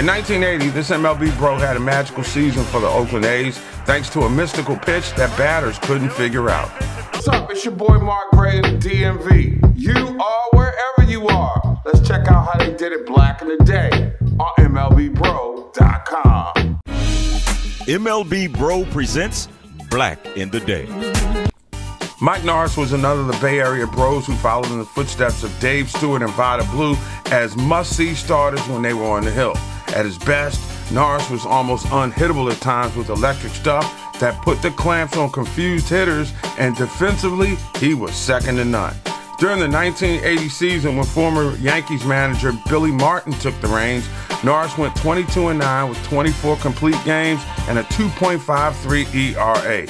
In 1980, this MLB bro had a magical season for the Oakland A's thanks to a mystical pitch that batters couldn't figure out. What's up? It's your boy Mark Gray in the DMV. You are wherever you are. Let's check out how they did it black in the day on MLBBro.com. MLB Bro presents Black in the Day. Mike Norris was another of the Bay Area bros who followed in the footsteps of Dave Stewart and Vida Blue as must-see starters when they were on the hill. At his best, Norris was almost unhittable at times with electric stuff that put the clamps on confused hitters, and defensively, he was second to none. During the 1980 season, when former Yankees manager Billy Martin took the reins, Norris went 22 and 9 with 24 complete games and a 2.53 ERA.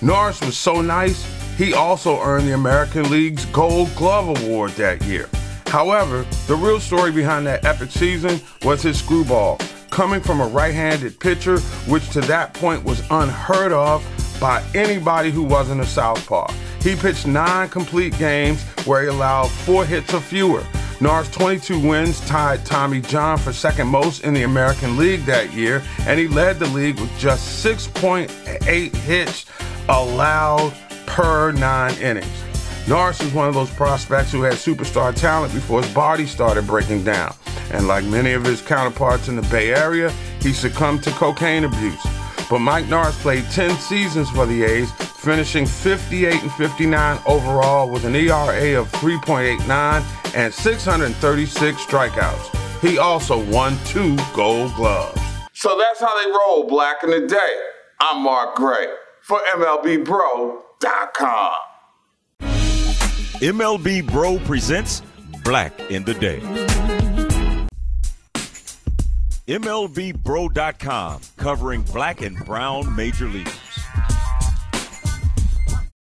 Norris was so nice, he also earned the American League's Gold Glove Award that year. However, the real story behind that epic season was his screwball, coming from a right handed pitcher, which to that point was unheard of by anybody who wasn't a southpaw. He pitched nine complete games where he allowed four hits or fewer. Norris' 22 wins tied Tommy John for second most in the American League that year, and he led the league with just 6.8 hits allowed per nine innings. Norris is one of those prospects who had superstar talent before his body started breaking down. And like many of his counterparts in the Bay Area, he succumbed to cocaine abuse. But Mike Norris played 10 seasons for the A's, finishing 58 and 59 overall with an ERA of 3.89 and 636 strikeouts. He also won two gold gloves. So that's how they roll black in the day. I'm Mark Gray for MLBBro.com. MLB Bro presents Black in the Day. MLBBro.com covering black and brown major leaguers.